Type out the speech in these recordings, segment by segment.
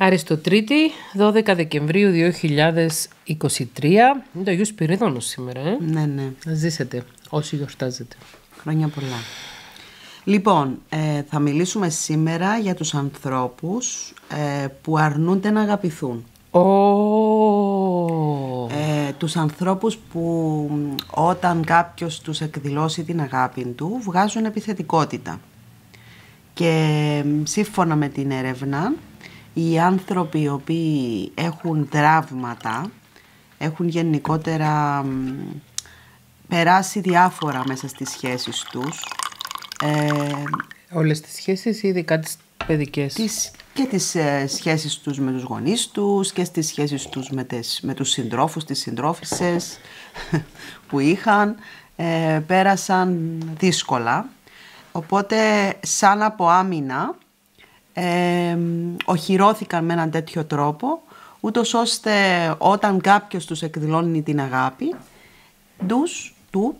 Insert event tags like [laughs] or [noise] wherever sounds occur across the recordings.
Αριστοτρίτη, 12 Δεκεμβρίου 2023. Είναι το Αγίου Σπυρίδωνος σήμερα, ε; Ναι, ναι. Να ζήσετε όσοι γιορτάζετε. Χρόνια πολλά. Λοιπόν, ε, θα μιλήσουμε σήμερα για τους ανθρώπους ε, που αρνούνται να αγαπηθούν. Ω, Ε, τους ανθρώπους που όταν κάποιος τους εκδηλώσει την αγάπη του βγάζουν επιθετικότητα. Και σύμφωνα με την έρευνα, οι άνθρωποι οι οποίοι έχουν τραύματα, έχουν γενικότερα μ, περάσει διάφορα μέσα στις σχέσεις τους, ε, όλες τις σχέσεις ή ειδικά τις παιδικές; τις, και τις ε, σχέσεις τους με τους γονείς τους και στις σχέσεις τους με, τις, με τους συντρόφους, τις συντρόφισσες [laughs] που είχαν, ε, πέρασαν δύσκολα. Οπότε σαν από άμυνα ε, οχυρώθηκαν με έναν τέτοιο τρόπο ούτως ώστε όταν κάποιος τους εκδηλώνει την αγάπη τους, του,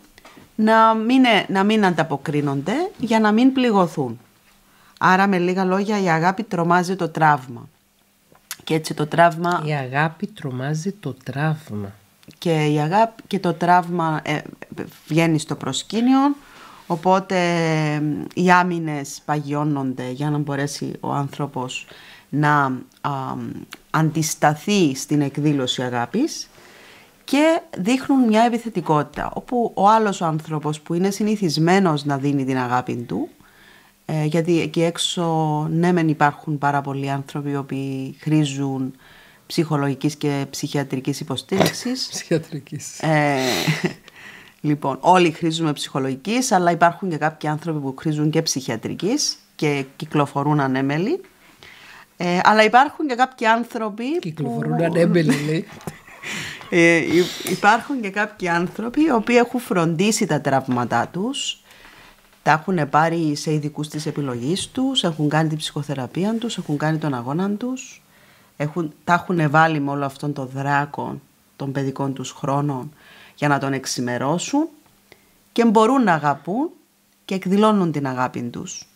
να μην, ε, να μην ανταποκρίνονται για να μην πληγωθούν. Άρα με λίγα λόγια η αγάπη τρομάζει το τραύμα. Και έτσι το τραύμα Η αγάπη τρομάζει το τραύμα. και, η αγάπη, και το τραύμα ε, βγαίνει στο προσκήνιο οπότε ε, οι άμυνες παγιώνονται για να μπορέσει ο άνθρωπος να α, αντισταθεί στην εκδήλωση αγάπης και δείχνουν μια επιθετικότητα όπου ο άλλος άνθρωπος που είναι συνηθισμένος να δίνει την αγάπη του ε, γιατί εκεί έξω ναι μεν υπάρχουν πάρα πολλοί άνθρωποι οι οποίοι χρήζουν ψυχολογικής και ψυχιατρικής υποστήριξης [laughs] Ψυχιατρικής. ε, λοιπόν, όλοι χρήζουμε ψυχολογικής, αλλά υπάρχουν και κάποιοι άνθρωποι που χρήζουν και ψυχιατρικής και κυκλοφορούν ανέμελοι. Ε, αλλά υπάρχουν και κάποιοι άνθρωποι Κυκλοφορούν που... ανέμπελοι, λέει. [laughs] Ε, υ- υπάρχουν και κάποιοι άνθρωποι οι οποίοι έχουν φροντίσει τα τραύματά τους, τα έχουν πάρει σε ειδικούς της επιλογής τους, έχουν κάνει την ψυχοθεραπεία τους, έχουν κάνει τον αγώνα τους, έχουν, τα έχουν βάλει με όλο αυτόν τον δράκο των παιδικών τους χρόνων για να τον εξημερώσουν και μπορούν να αγαπούν και εκδηλώνουν την αγάπη τους.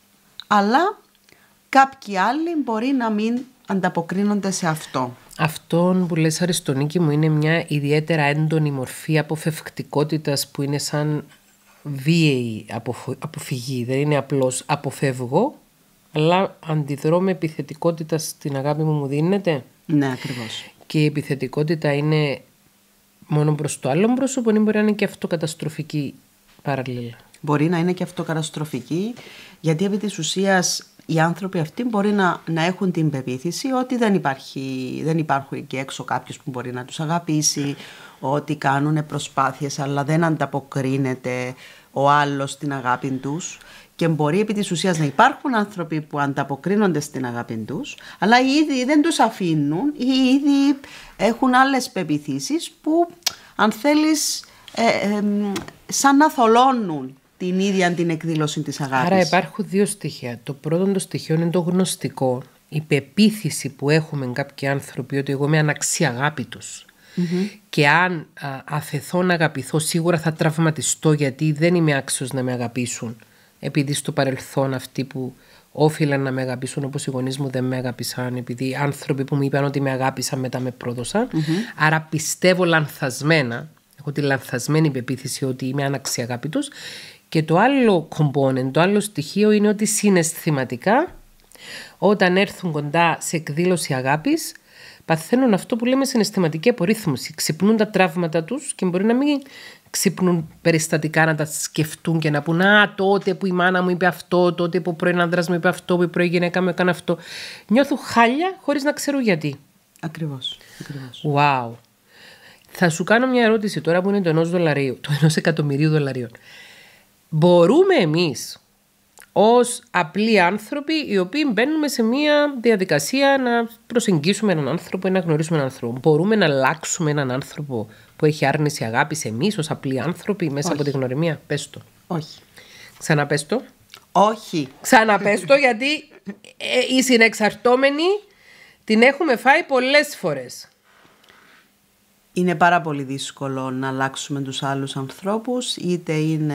Αλλά κάποιοι άλλοι μπορεί να μην ανταποκρίνονται σε αυτό. Αυτό που λες Αριστονίκη μου είναι μια ιδιαίτερα έντονη μορφή αποφευκτικότητας που είναι σαν βίαιη αποφ- αποφυγή. Δεν είναι απλώς αποφεύγω, αλλά αντιδρώ με επιθετικότητα στην αγάπη που μου δίνεται. Ναι, ακριβώς. Και η επιθετικότητα είναι μόνο προς το άλλο πρόσωπο ή μπορεί να είναι και αυτό καταστροφική παραλλήλα; Μπορεί να είναι και αυτό καταστροφική, γιατί επί της ουσίας οι άνθρωποι αυτοί μπορεί να, να έχουν την πεποίθηση ότι δεν, υπάρχει, δεν υπάρχουν εκεί έξω κάποιος που μπορεί να τους αγαπήσει, ότι κάνουν προσπάθειες αλλά δεν ανταποκρίνεται ο άλλος στην αγάπη τους και μπορεί επί της ουσίας να υπάρχουν άνθρωποι που ανταποκρίνονται στην αγάπη τους αλλά οι ίδιοι δεν τους αφήνουν ή ήδη έχουν άλλες πεπιθήσεις που αν θέλεις ε, ε, μ, σαν να θολώνουν την ίδια την εκδήλωση της αγάπης. Άρα υπάρχουν δύο στοιχεία. Το πρώτο το στοιχείο είναι το γνωστικό. Η πεποίθηση που έχουμε κάποιοι άνθρωποι ότι εγώ είμαι αναξιαγάπητος. Και αν α, αφαιθώ να αγαπηθώ σίγουρα θα τραυματιστώ γιατί δεν είμαι άξιος να με αγαπήσουν. Επειδή στο παρελθόν αυτοί που όφυλαν να με αγαπήσουν όπως οι γονείς μου δεν με αγάπησαν επειδή οι άνθρωποι που μου είπαν ότι με αγάπησαν μετά με προδωσαν Άρα πιστεύω λανθασμένα, έχω τη λανθασμένη πεποίθηση ότι είμαι αναξιαγάπητος. Και το άλλο component, το άλλο στοιχείο είναι ότι συναισθηματικά όταν έρθουν κοντά σε εκδήλωση αγάπης παθαίνουν αυτό που λέμε συναισθηματική απορρίθμιση. Ξυπνούν τα τραύματα τους και μπορεί να μην ξυπνούν περιστατικά να τα σκεφτούν και να πούν «Α, τότε που η μάνα μου είπε αυτό, τότε που ο πρώην άντρας μου είπε αυτό, που η πρώην γυναίκα μου έκανε αυτό». Νιώθουν χάλια χωρίς να ξέρουν γιατί. Ακριβώς. ακριβώς. Wow. Θα σου κάνω μια ερώτηση τώρα που είναι το ενός δολαρίου, το ενός εκατομμυρίου δολαρίων. Μπορούμε εμείς ως απλοί άνθρωποι οι οποίοι μπαίνουμε σε μια διαδικασία να προσεγγίσουμε έναν άνθρωπο ή να γνωρίσουμε έναν άνθρωπο. Μπορούμε να αλλάξουμε έναν άνθρωπο; Που έχει άρνηση αγάπης εμείς ως απλοί άνθρωποι μέσα από τη γνωριμία. Πες το. Όχι. Ξαναπες το. Όχι. Ξαναπες το γιατί ε, η συνεξαρτώμενη την έχουμε φάει πολλές φορές. Είναι πάρα πολύ δύσκολο να αλλάξουμε τους άλλους ανθρώπους, είτε είναι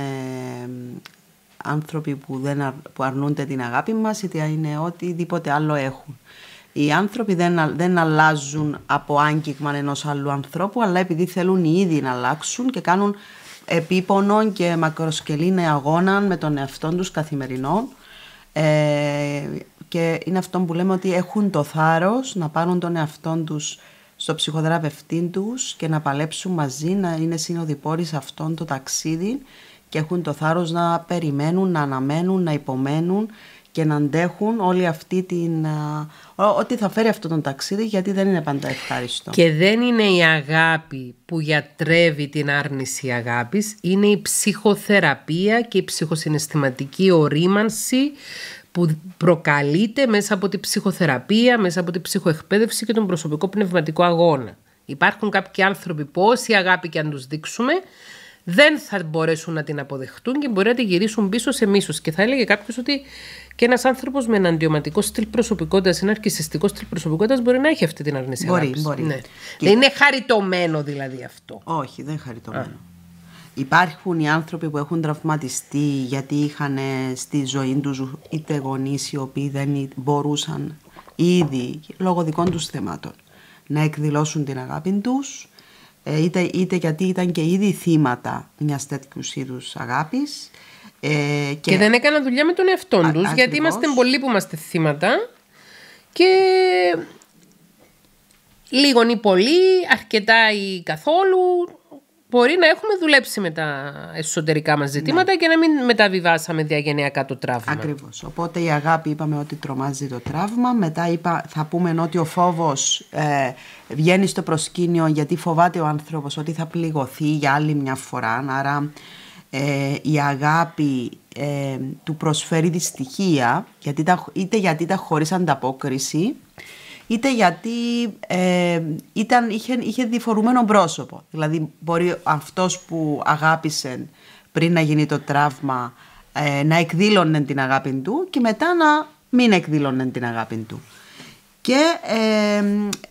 μ, άνθρωποι που, δεν, αρ- που αρνούνται την αγάπη μας, είτε είναι οτιδήποτε άλλο έχουν. Οι άνθρωποι δεν, α- δεν αλλάζουν από άγγιγμα ενός άλλου ανθρώπου, αλλά επειδή θέλουν οι ίδιοι να αλλάξουν και κάνουν επίπονο και μακροσκελή αγώνα με τον εαυτό τους καθημερινό. Ε, και είναι αυτό που λέμε ότι έχουν το θάρρος να πάρουν τον εαυτό τους στο ψυχοθεραπευτή τους και να παλέψουν μαζί, να είναι συνοδοιπόροι σε αυτόν το ταξίδι και έχουν το θάρρος να περιμένουν, να αναμένουν, να υπομένουν και να αντέχουν όλη αυτή την... α, ό- ό,τι θα φέρει αυτό το ταξίδι γιατί δεν είναι πάντα ευχάριστο. Και δεν είναι η αγάπη που γιατρεύει την άρνηση αγάπης, είναι η ψυχοθεραπεία και η ψυχοσυναισθηματική ορίμανση που προκαλείται μέσα από την ψυχοθεραπεία, μέσα από την ψυχοεκπαίδευση και τον προσωπικό πνευματικό αγώνα. Υπάρχουν κάποιοι άνθρωποι που όση αγάπη και αν τους δείξουμε, δεν θα μπορέσουν να την αποδεχτούν και μπορεί να τη γυρίσουν πίσω σε μίσος. Και θα έλεγε κάποιος ότι και ένας άνθρωπος με εναντιωματικό στυλ προσωπικότητας, ένα αρκισιστικό στυλ προσωπικότητας μπορεί να έχει αυτή την αρνησία. Μπορεί, αγάπης. μπορεί. Ναι. Και- Δεν είναι χαριτωμένο δηλαδή αυτό. Όχι, δεν είναι χαριτωμένο. Υπάρχουν οι άνθρωποι που έχουν τραυματιστεί γιατί είχαν στη ζωή τους είτε γονείς οι οποίοι δεν μπορούσαν ήδη λόγω δικών τους θεμάτων να εκδηλώσουν την αγάπη τους ε, είτε, είτε γιατί ήταν και ήδη θύματα μιας τέτοιους είδους αγάπης ε, Και, δεν έκαναν δουλειά με τον εαυτό Α- τους, γιατί ακριβώς. είμαστε πολλοί που είμαστε θύματα. Και λίγον ή πολύ, αρκετά ή καθόλου, μπορεί να έχουμε δουλέψει με τα εσωτερικά μας ζητήματα και να μην μεταβιβάσαμε διαγενειακά το τραύμα. Ακριβώς. Οπότε η αγάπη είπαμε ότι τρομάζει το τραύμα. Μετά είπα, θα πούμε ότι ο φόβος ε, βγαίνει στο προσκήνιο γιατί φοβάται ο άνθρωπος ότι θα πληγωθεί για άλλη μια φορά. Άρα ε, η αγάπη ε, του προσφέρει δυστυχία γιατί τα, είτε γιατί ήταν χωρίς ανταπόκριση είτε γιατί ε, ήταν, είχε, είχε διφορούμενο πρόσωπο. Δηλαδή μπορεί αυτός που αγάπησε πριν να γίνει το τραύμα ε, να εκδήλωνε την αγάπη του και μετά να μην εκδήλωνε την αγάπη του. Και ε,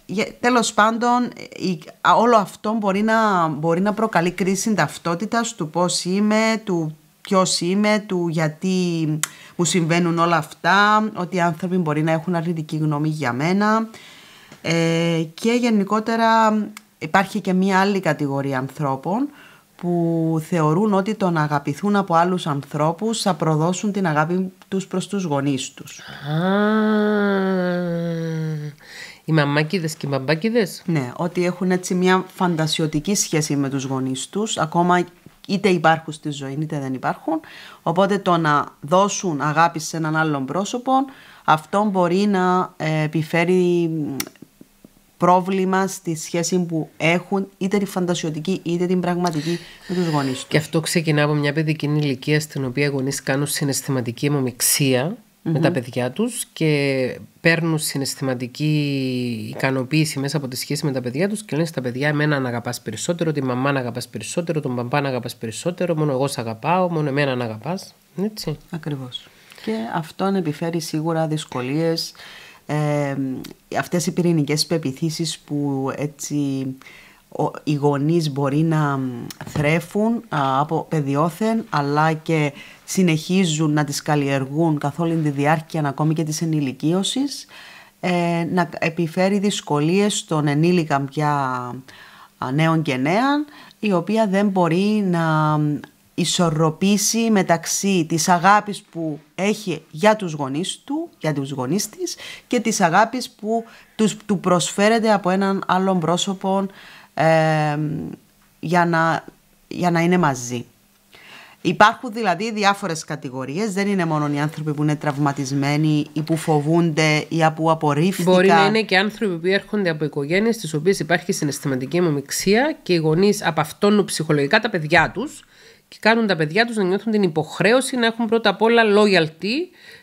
για- τέλος πάντων η- α, όλο αυτό μπορεί να, μπορεί να προκαλεί κρίση ταυτότητας του πώς είμαι, του ποιος είμαι, του γιατί μου συμβαίνουν όλα αυτά, ότι οι άνθρωποι μπορεί να έχουν αρνητική γνώμη για μένα ε, και γενικότερα υπάρχει και μία άλλη κατηγορία ανθρώπων που θεωρούν ότι το να αγαπηθούν από άλλους ανθρώπους θα προδώσουν την αγάπη τους προς τους γονείς τους. Α, οι μαμάκιδες και οι μπαμπάκιδες. Ναι, ότι έχουν έτσι μια φαντασιωτική σχέση με τους γονείς τους, ακόμα είτε υπάρχουν στη ζωή είτε δεν υπάρχουν. Οπότε το να δώσουν αγάπη σε έναν άλλον πρόσωπο, αυτό μπορεί να ε, επιφέρει μ, πρόβλημα στη σχέση που έχουν είτε τη φαντασιωτική είτε την πραγματική με τους γονείς τους. Και αυτό ξεκινά από μια παιδική ηλικία στην οποία οι γονείς κάνουν συναισθηματική αιμομιξία με τα παιδιά τους και παίρνουν συναισθηματική ικανοποίηση μέσα από τη σχέση με τα παιδιά τους και λένε στα παιδιά εμένα να αγαπάς περισσότερο, τη μαμά να αγαπάς περισσότερο, τον μπαμπά να αγαπάς περισσότερο, μόνο εγώ σε αγαπάω, μόνο εμένα να αγαπάς. Έτσι. Ακριβώς. Και αυτό επιφέρει σίγουρα δυσκολίες. Ε, αυτές οι πυρηνικές πεπιθήσεις που έτσι ο, οι γονείς μπορεί να μ, θρέφουν α, από παιδιόθεν αλλά και συνεχίζουν να τις καλλιεργούν καθ' όλη τη διάρκεια ακόμη και της ενηλικίωσης ε, να επιφέρει δυσκολίες στον ενήλικα πια α, νέων και νέαν η οποία δεν μπορεί να ισορροπήσει μεταξύ της αγάπης που έχει για τους γονείς του, για τους γονείς της και της αγάπης που τους, του προσφέρεται από έναν άλλον πρόσωπο ε, για, να, για να είναι μαζί. Υπάρχουν δηλαδή διάφορες κατηγορίες, δεν είναι μόνο οι άνθρωποι που είναι τραυματισμένοι ή που φοβούνται ή που απορρίφθηκαν. Μπορεί να είναι και άνθρωποι που έρχονται από οικογένειες στις οποίες υπάρχει συναισθηματική αιμομιξία και οι γονείς απαυτώνουν ψυχολογικά τα παιδιά τους και κάνουν τα παιδιά τους να νιώθουν την υποχρέωση να έχουν πρώτα απ' όλα loyalty,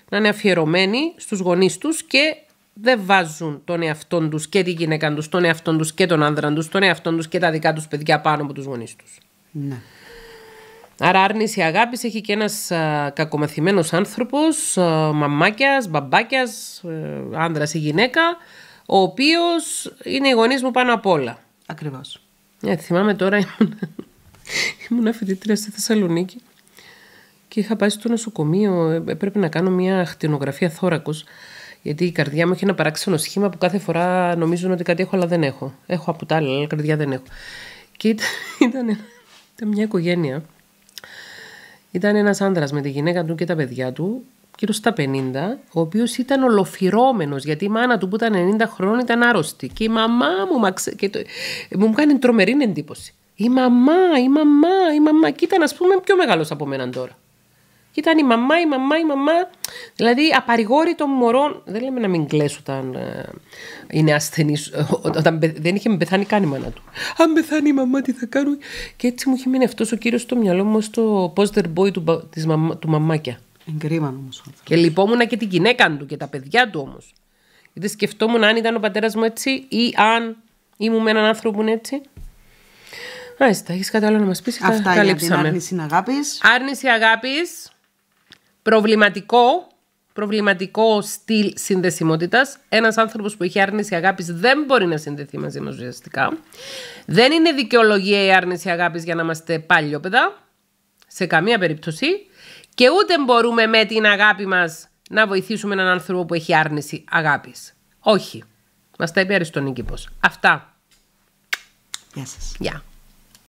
να είναι αφιερωμένοι στους γονείς τους και δεν βάζουν τον εαυτό τους και τη γυναίκα τους, τον εαυτό τους και τον άνδρα τους, τον εαυτό τους και τα δικά τους παιδιά πάνω από τους γονείς τους. Ναι. Άρα άρνηση αγάπης έχει και ένας α, κακομαθημένος άνθρωπος, α, μαμάκιας, μπαμπάκιας, ε, άνδρας ή γυναίκα, ο οποίος είναι οι γονείς μου πάνω απ' όλα. Ακριβώς. Ε, θυμάμαι τώρα ήμουν, [laughs] ήμουν φοιτήτρια στη Θεσσαλονίκη και είχα πάει στο νοσοκομείο, ε, έπρεπε να κάνω μια χτινογραφία θώρακος Γιατί η καρδιά μου έχει ένα παράξενο σχήμα που κάθε φορά νομίζουν ότι κάτι έχω, αλλά δεν έχω. Έχω από τα άλλα, αλλά καρδιά δεν έχω. Και ήταν, [laughs] ήταν, ήταν μια οικογένεια. Ήταν ένας άντρας με τη γυναίκα του και τα παιδιά του, γύρω στα 50, ο οποίος ήταν ολοφυρώμενο, γιατί η μάνα του που ήταν 90 χρόνων ήταν άρρωστη. Και η μαμά μου μαξε... και το... μου κάνει τρομερή εντύπωση. Η μαμά, η μαμά, η μαμά. Και ήταν, α πούμε, πιο μεγάλος από μένα τώρα. Και ήταν η μαμά, η μαμά, η μαμά. Δηλαδή, απαρηγόρητο μωρό. Δεν λέμε να μην κλαίσει όταν ε, είναι ασθενής, όταν δεν είχε πεθάνει καν η μάνα του. Αν πεθάνει η μαμά, τι θα κάνω. Και έτσι μου είχε μείνει αυτός ο κύριος στο μυαλό μου στο poster boy του, της μαμά, του μαμάκια. Εγκρίμα όμως. Και λυπόμουν και τη γυναίκα του και τα παιδιά του όμως. Γιατί σκεφτόμουν αν ήταν ο πατέρας μου έτσι ή αν ήμουν με έναν άνθρωπο που είναι έτσι. Μάλιστα, έχεις κάτι άλλο να μας πεις. Αυτά για την άρνηση αγάπη. Άρνηση αγάπης προβληματικό, προβληματικό στυλ συνδεσιμότητας. Ένας άνθρωπος που έχει άρνηση αγάπης δεν μπορεί να συνδεθεί μαζί μας ουσιαστικά. Δεν είναι δικαιολογία η άρνηση αγάπης για να είμαστε παλιόπαιδα. Σε καμία περίπτωση. Και ούτε μπορούμε με την αγάπη μας να βοηθήσουμε έναν άνθρωπο που έχει άρνηση αγάπης. Όχι. Μας τα είπε Αριστονίκη Αυτά. Γεια σας. Γεια.